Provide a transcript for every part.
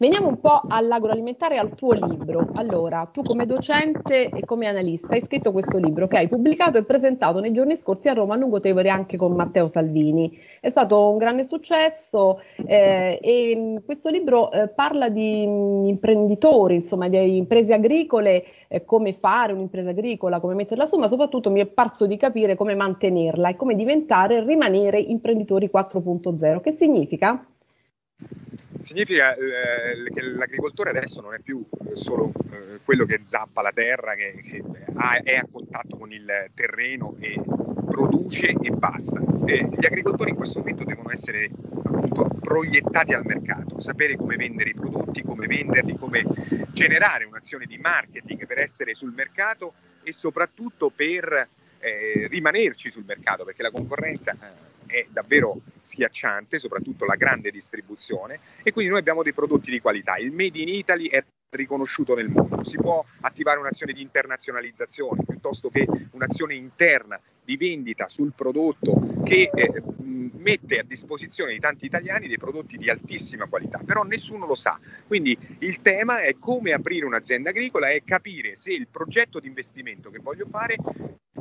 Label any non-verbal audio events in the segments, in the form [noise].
Veniamo un po' all'agroalimentare e al tuo libro. Allora, tu come docente e come analista hai scritto questo libro che hai pubblicato e presentato nei giorni scorsi a Roma a Lungotevere anche con Matteo Salvini. È stato un grande successo eh, e questo libro eh, parla di imprenditori, insomma, di imprese agricole, eh, come fare un'impresa agricola, come metterla su, ma soprattutto mi è parso di capire come mantenerla e come diventare rimanere imprenditori 4.0. Che significa? Significa eh, che l'agricoltore adesso non è più solo eh, quello che zappa la terra, che, che ha, è a contatto con il terreno e produce e basta. Eh, gli agricoltori in questo momento devono essere appunto proiettati al mercato, sapere come vendere i prodotti, come venderli, come generare un'azione di marketing per essere sul mercato e soprattutto per eh, rimanerci sul mercato, perché la concorrenza eh, è davvero schiacciante, soprattutto la grande distribuzione, e quindi noi abbiamo dei prodotti di qualità. Il Made in Italy è riconosciuto nel mondo. Si può attivare un'azione di internazionalizzazione piuttosto che un'azione interna di vendita sul prodotto che eh, mette a disposizione di tanti italiani dei prodotti di altissima qualità, però nessuno lo sa. Quindi il tema è come aprire un'azienda agricola e capire se il progetto di investimento che voglio fare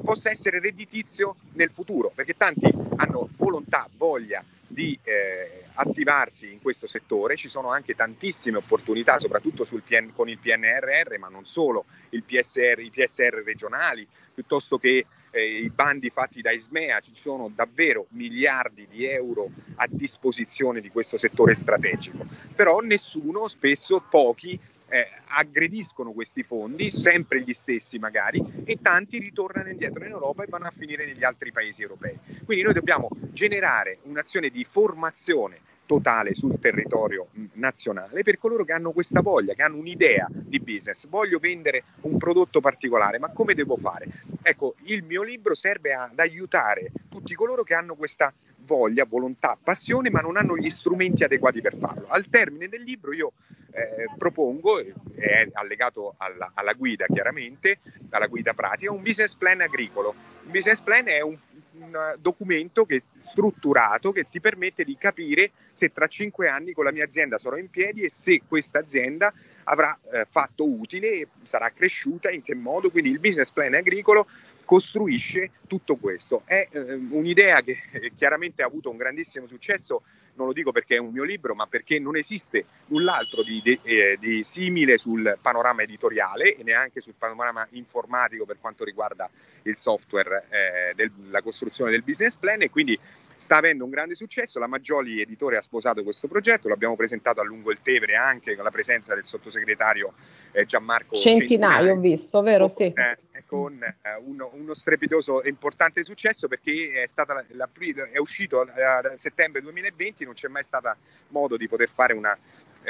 possa essere redditizio nel futuro, perché tanti hanno volontà, voglia di eh, attivarsi in questo settore, ci sono anche tantissime opportunità, soprattutto PN, con il PNRR, ma non solo, il PSR, i PSR regionali, piuttosto che eh, i bandi fatti da Ismea, ci sono davvero miliardi di euro a disposizione di questo settore strategico, però nessuno, spesso pochi, eh, aggrediscono questi fondi, sempre gli stessi magari, e tanti ritornano indietro in Europa e vanno a finire negli altri paesi europei. Quindi noi dobbiamo generare un'azione di formazione totale sul territorio nazionale per coloro che hanno questa voglia, che hanno un'idea di business. Voglio vendere un prodotto particolare, ma come devo fare? Ecco, il mio libro serve ad aiutare tutti coloro che hanno questa voglia, volontà, passione, ma non hanno gli strumenti adeguati per farlo. Al termine del libro io eh, propongo, è allegato alla, alla, guida chiaramente, alla guida pratica, un business plan agricolo. Un business plan è un, un documento che, strutturato che ti permette di capire se tra cinque anni con la mia azienda sarò in piedi e se questa azienda avrà eh, fatto utile, sarà cresciuta, in che modo. Quindi il business plan agricolo costruisce tutto questo. È eh, un'idea che [laughs] chiaramente ha avuto un grandissimo successo non lo dico perché è un mio libro, ma perché non esiste null'altro di, di, eh, di simile sul panorama editoriale e neanche sul panorama informatico per quanto riguarda il software eh, della costruzione del business plan e quindi sta avendo un grande successo. La Maggioli Editore ha sposato questo progetto, l'abbiamo presentato a lungo il Tevere anche con la presenza del sottosegretario eh, Gianmarco Centinaio. Centinaio, ho visto, vero? Con, sì. Eh, con eh, uno, uno, strepitoso e importante successo perché è, stata la, è uscito a settembre 2020, non c'è mai stato modo di poter fare una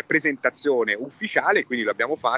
presentazione ufficiale, quindi l'abbiamo fatto